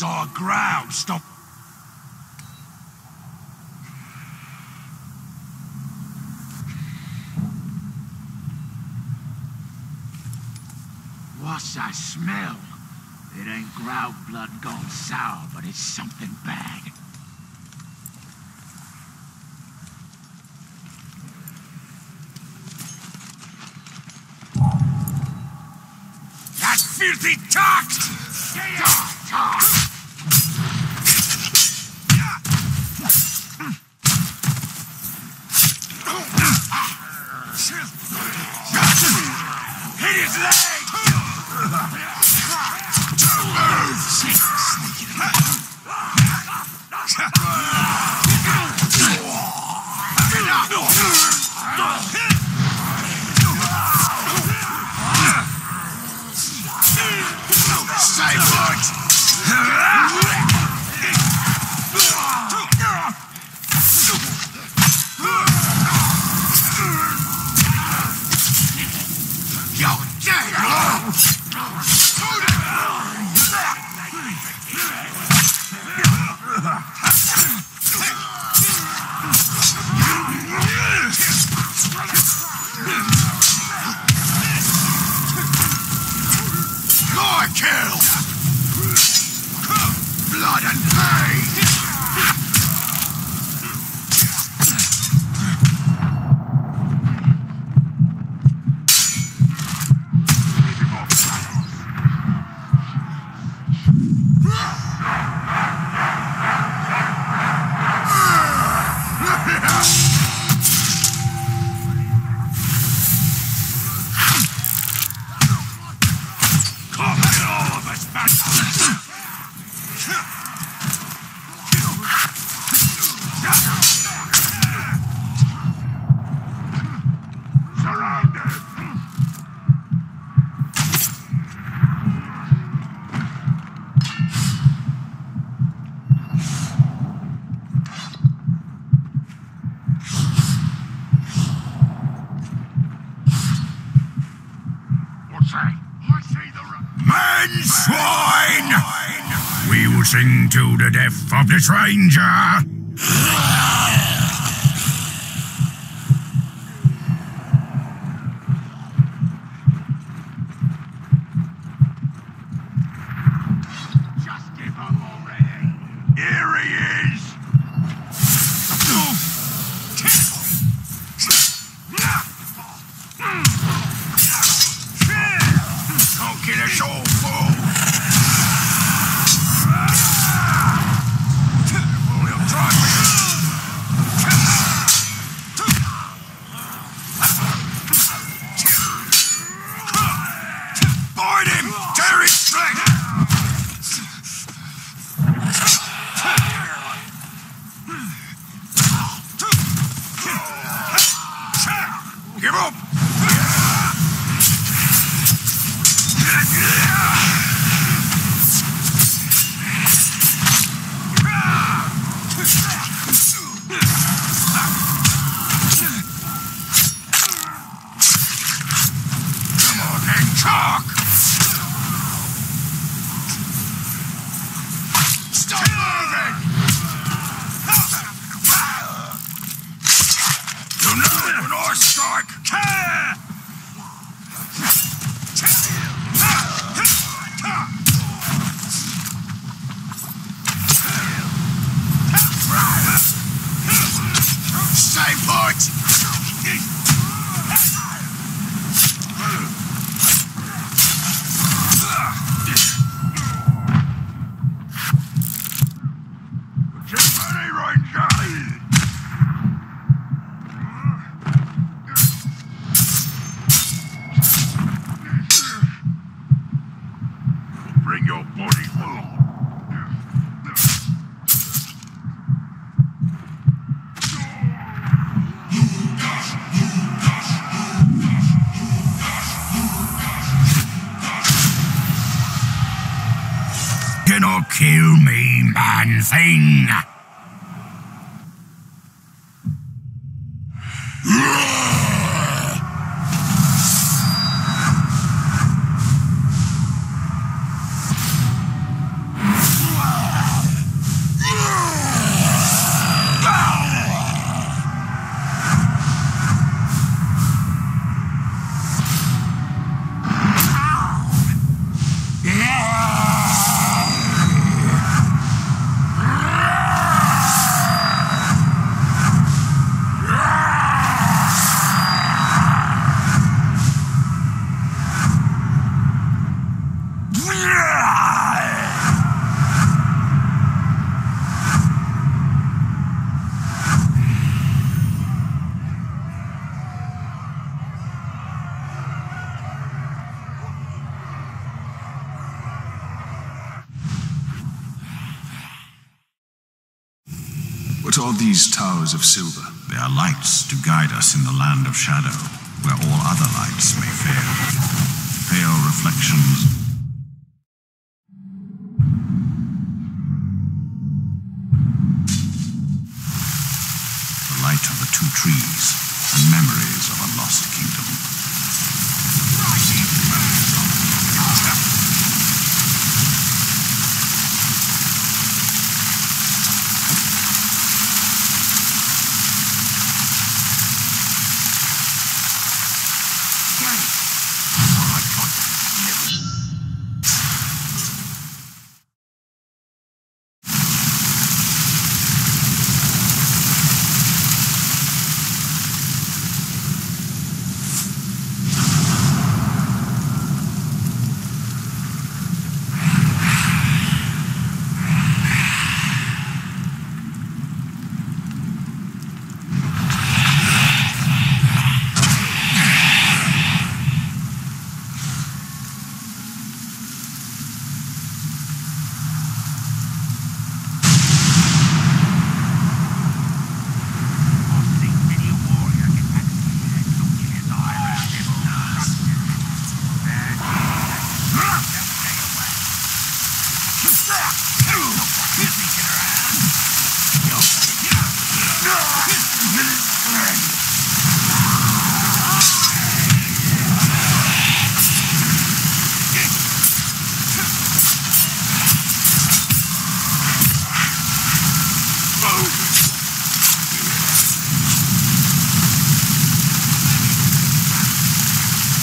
Saw a ground stop. What's that smell? It ain't ground blood gone sour, but it's something bad. That filthy talk! Hit Say Man swine! We will sing to the death of the stranger! Gonna kill me, man thing! These towers of silver? They are lights to guide us in the land of shadow, where all other lights may fail. Pale reflections the light of the two trees, and memories of a lost kingdom.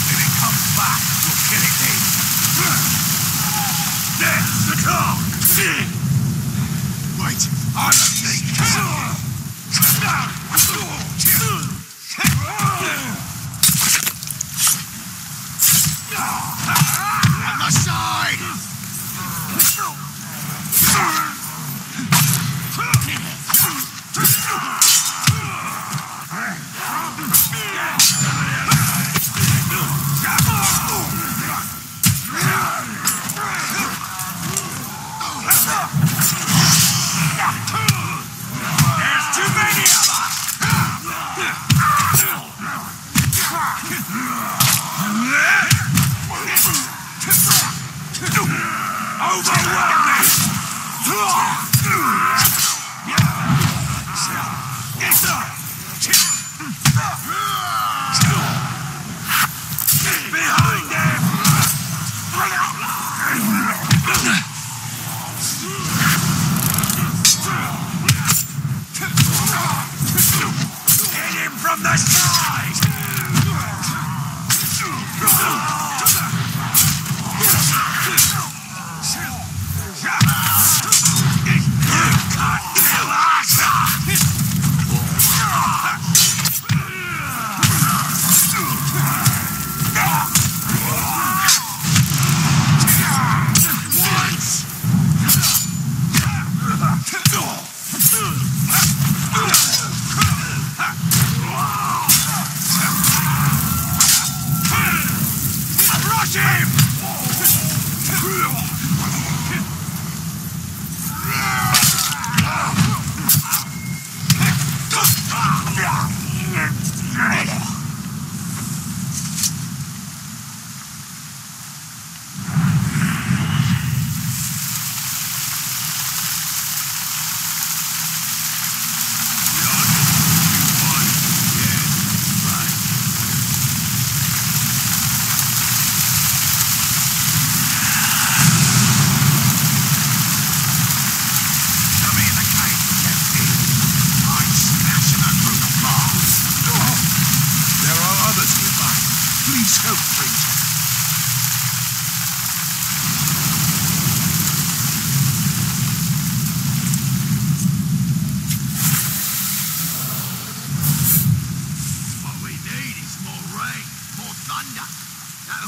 If it comes back, we'll kill it then. There, the car! Wait, I don't think...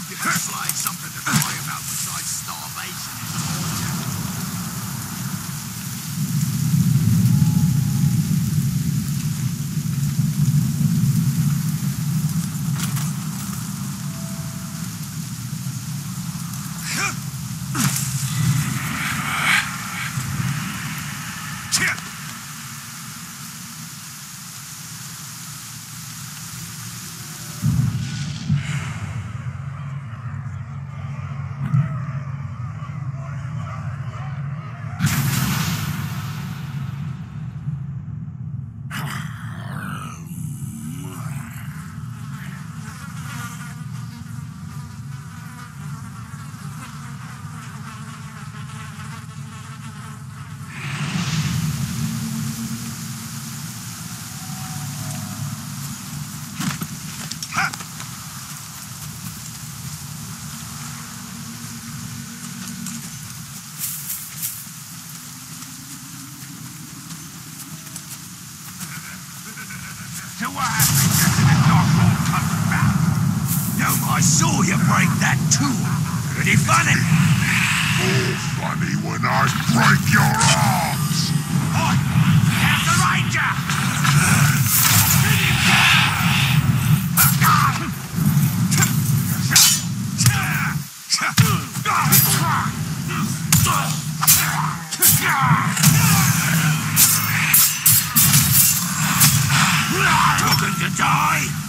You could find something to cry about besides starvation. Break that tool. Pretty funny. More funny when I break your arms! Oi! There's the ranger! Looking to die?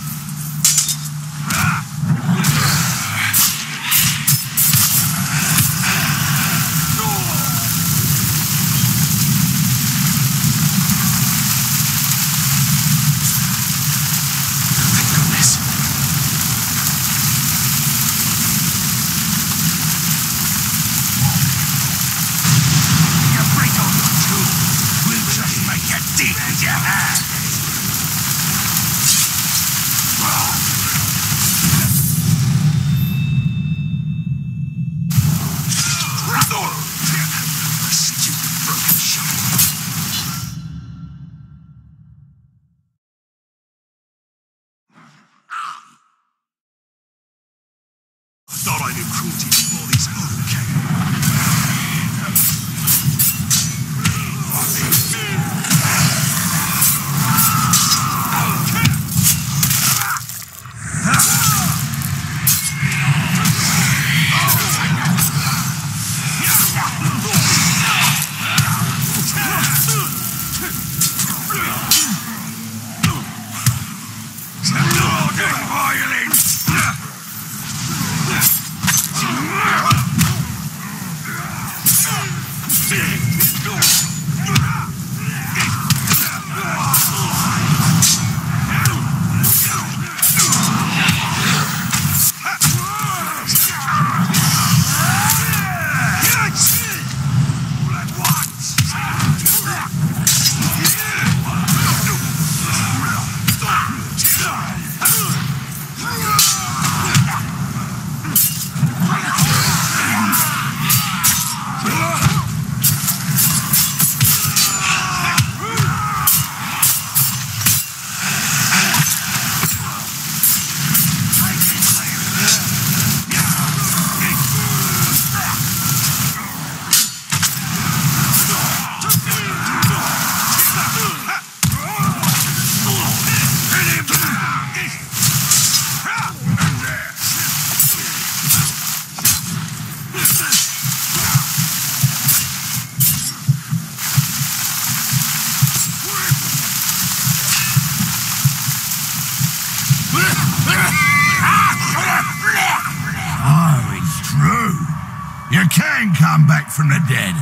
Come back from the dead.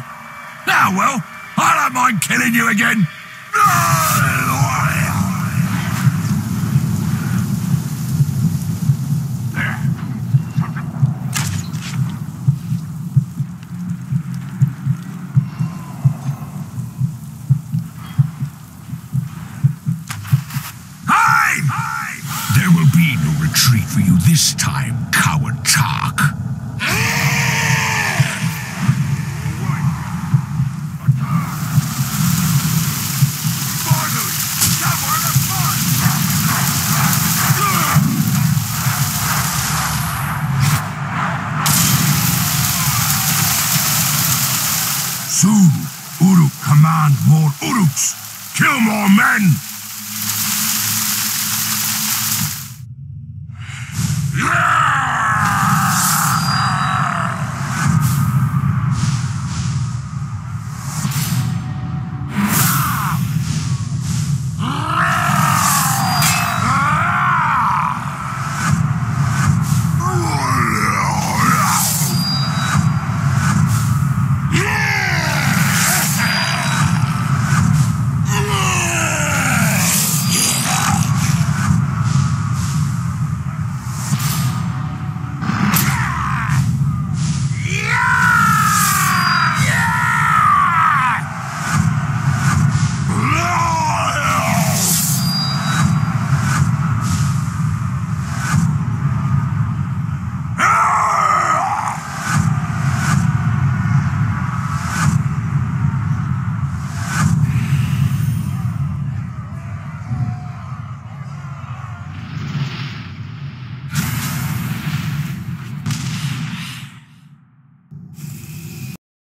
Ah, well, I don't mind killing you again. Hey! There will be no retreat for you this time, coward Tark.